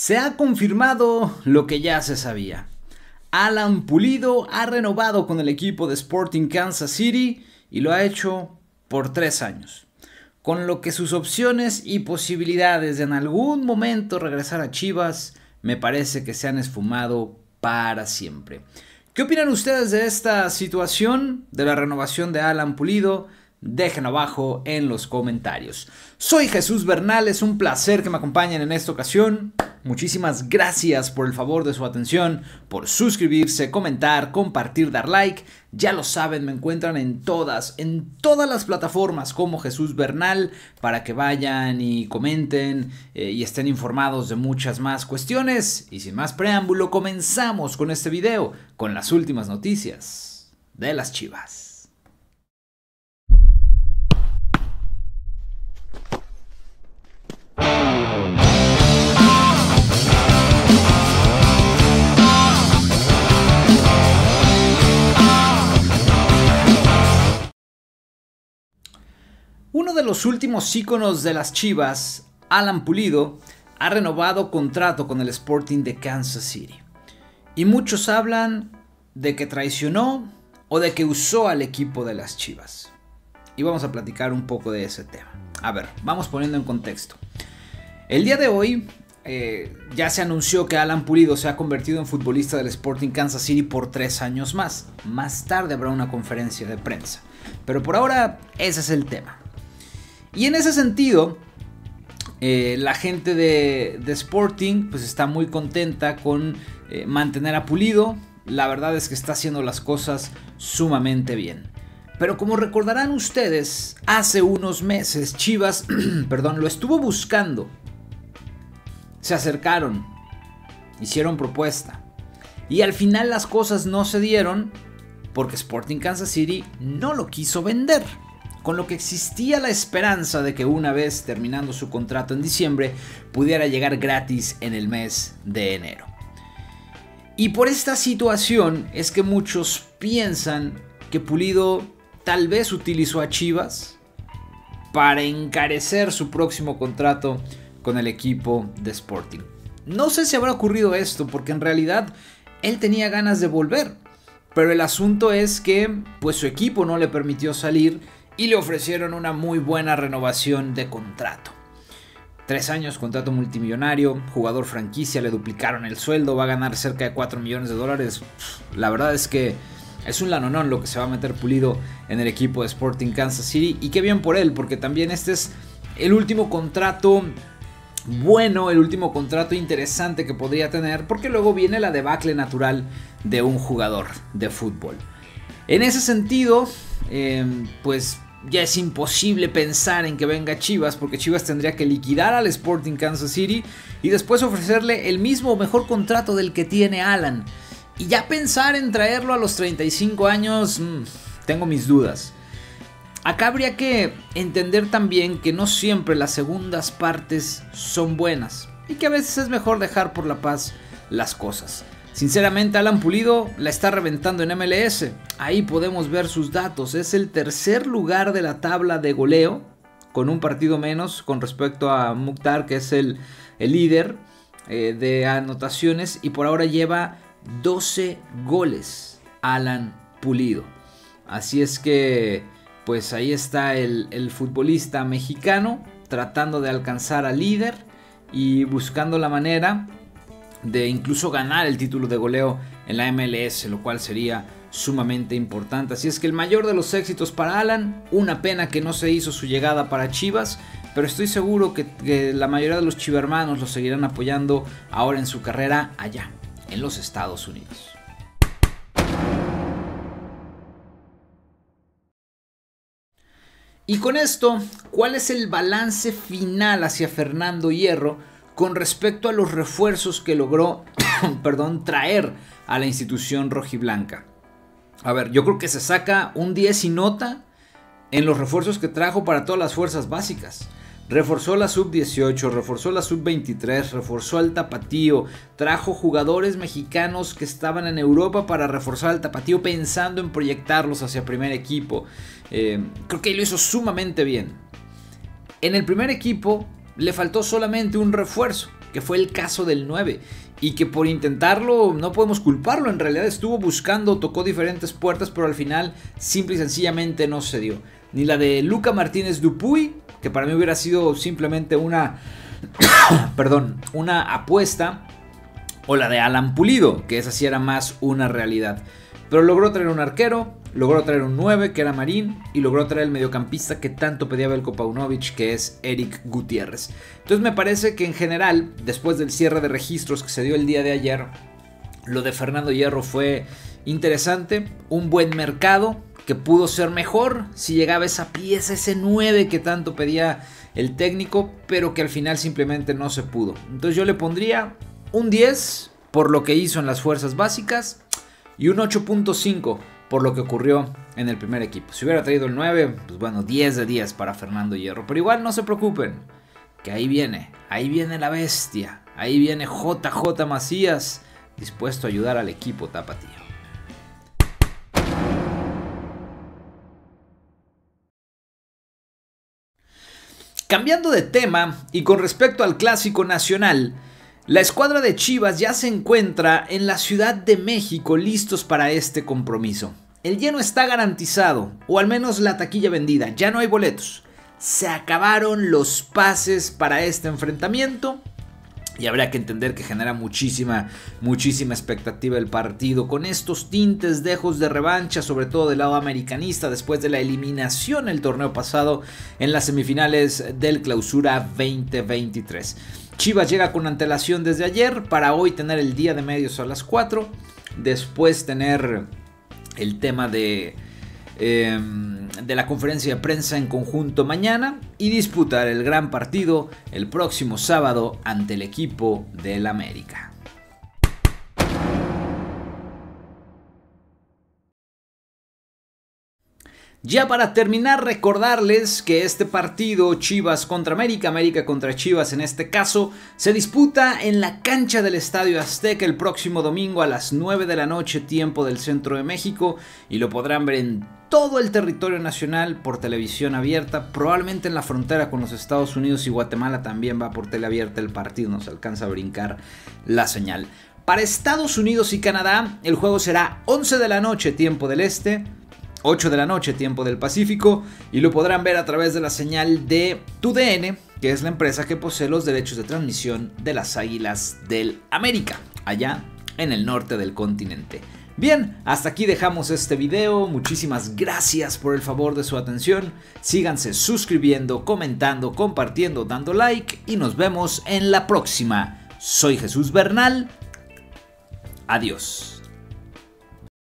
Se ha confirmado lo que ya se sabía. Alan Pulido ha renovado con el equipo de Sporting Kansas City y lo ha hecho por tres años. Con lo que sus opciones y posibilidades de en algún momento regresar a Chivas me parece que se han esfumado para siempre. ¿Qué opinan ustedes de esta situación de la renovación de Alan Pulido? Dejen abajo en los comentarios. Soy Jesús Bernal, es un placer que me acompañen en esta ocasión. Muchísimas gracias por el favor de su atención, por suscribirse, comentar, compartir, dar like. Ya lo saben, me encuentran en todas, en todas las plataformas como Jesús Bernal para que vayan y comenten eh, y estén informados de muchas más cuestiones. Y sin más preámbulo, comenzamos con este video, con las últimas noticias de las chivas. Uno de los últimos íconos de las Chivas, Alan Pulido, ha renovado contrato con el Sporting de Kansas City. Y muchos hablan de que traicionó o de que usó al equipo de las Chivas. Y vamos a platicar un poco de ese tema. A ver, vamos poniendo en contexto. El día de hoy eh, ya se anunció que Alan Pulido se ha convertido en futbolista del Sporting Kansas City por tres años más. Más tarde habrá una conferencia de prensa. Pero por ahora ese es el tema. Y en ese sentido, eh, la gente de, Sporting pues está muy contenta con eh, mantener a Pulido. La verdad es que está haciendo las cosas sumamente bien. Pero como recordarán ustedes, hace unos meses Chivas, perdón, lo estuvo buscando. Se acercaron, hicieron propuesta. Y al final las cosas no se dieron porque Sporting Kansas City no lo quiso vender con lo que existía la esperanza de que una vez terminando su contrato en diciembre pudiera llegar gratis en el mes de enero. Y por esta situación es que muchos piensan que Pulido tal vez utilizó a Chivas para encarecer su próximo contrato con el equipo de Sporting. No sé si habrá ocurrido esto porque en realidad él tenía ganas de volver, pero el asunto es que pues su equipo no le permitió salir y le ofrecieron una muy buena renovación de contrato. Tres años, contrato multimillonario, jugador franquicia, le duplicaron el sueldo, va a ganar cerca de 4 millones de dólares. La verdad es que es un lanonón lo que se va a meter pulido en el equipo de Sporting Kansas City. Y qué bien por él, porque también este es el último contrato bueno, el último contrato interesante que podría tener, porque luego viene la debacle natural de un jugador de fútbol. En ese sentido, eh, pues ya es imposible pensar en que venga Chivas porque Chivas tendría que liquidar al Sporting Kansas City y después ofrecerle el mismo o mejor contrato del que tiene Alan. Y ya pensar en traerlo a los 35 años, mm, tengo mis dudas. Acá habría que entender también que no siempre las segundas partes son buenas y que a veces es mejor dejar por la paz las cosas. Sinceramente, Alan Pulido la está reventando en MLS. Ahí podemos ver sus datos. Es el tercer lugar de la tabla de goleo, con un partido menos con respecto a Mukhtar, que es el, líder eh, de anotaciones. Y por ahora lleva 12 goles Alan Pulido. Así es que, pues ahí está el, el futbolista mexicano tratando de alcanzar al líder y buscando la manera de incluso ganar el título de goleo en la MLS, lo cual sería sumamente importante. Así es que el mayor de los éxitos para Alan, una pena que no se hizo su llegada para Chivas, pero estoy seguro que, la mayoría de los chivermanos lo seguirán apoyando ahora en su carrera allá, en los Estados Unidos. Y con esto, ¿cuál es el balance final hacia Fernando Hierro? Con respecto a los refuerzos que logró perdón, traer a la institución rojiblanca. A ver, yo creo que se saca un 10 y nota en los refuerzos que trajo para todas las fuerzas básicas. Reforzó la sub-18, reforzó la sub-23, reforzó al tapatío, trajo jugadores mexicanos que estaban en Europa para reforzar al tapatío pensando en proyectarlos hacia primer equipo. Eh, creo que lo hizo sumamente bien. En el primer equipo le faltó solamente un refuerzo que fue el caso del 9 y que por intentarlo no podemos culparlo, en realidad estuvo buscando, tocó diferentes puertas, pero al final simple y sencillamente no se dio. Ni la de Luca Martínez Dupuy, que para mí hubiera sido simplemente una, perdón, una apuesta, o la de Alan Pulido, que esa sí era más una realidad. Pero logró traer un arquero, logró traer un 9 que era Marín y logró traer el mediocampista que tanto pedía Belko Paunovic que es Eric Gutiérrez. Entonces me parece que en general, después del cierre de registros que se dio el día de ayer, lo de Fernando Hierro fue interesante, un buen mercado que pudo ser mejor si llegaba esa pieza, ese 9 que tanto pedía el técnico, pero que al final simplemente no se pudo. Entonces yo le pondría un 10 por lo que hizo en las fuerzas básicas y un 8.5 por lo que ocurrió en el primer equipo. Si hubiera traído el 9, pues bueno, 10 de 10 para Fernando Hierro. Pero igual no se preocupen, que ahí viene, ahí viene la bestia, ahí viene JJ Macías, dispuesto a ayudar al equipo tapatío. Cambiando de tema y con respecto al clásico nacional, la escuadra de Chivas ya se encuentra en la Ciudad de México listos para este compromiso. El lleno está garantizado, o al menos la taquilla vendida, ya no hay boletos. Se acabaron los pases para este enfrentamiento y habrá que entender que genera muchísima, muchísima expectativa el partido, con estos tintes dejos de revancha, sobre todo del lado americanista, después de la eliminación el torneo pasado en las semifinales del Clausura 2023. Chivas llega con antelación desde ayer para hoy tener el día de medios a las 4. Después tener el tema de, em, de la conferencia de prensa en conjunto mañana. Y disputar el gran partido el próximo sábado ante el equipo del América. Ya para terminar, recordarles que este partido Chivas contra América, América contra Chivas en este caso, se disputa en la cancha del Estadio Azteca el próximo domingo a las 9 de la noche, tiempo del centro de México, y lo podrán ver en todo el territorio nacional por televisión abierta, probablemente en la frontera con los Estados Unidos y Guatemala también va por tele abierta el partido, nos alcanza a brincar la señal. Para Estados Unidos y Canadá, el juego será 11 de la noche, tiempo del este, 8 de la noche, tiempo del Pacífico, y lo podrán ver a través de la señal de TUDN, que es la empresa que posee los derechos de transmisión de las Águilas del América, allá en el norte del continente. Bien, hasta aquí dejamos este video, muchísimas gracias por el favor de su atención, síganse suscribiendo, comentando, compartiendo, dando like y nos vemos en la próxima. Soy Jesús Bernal, adiós.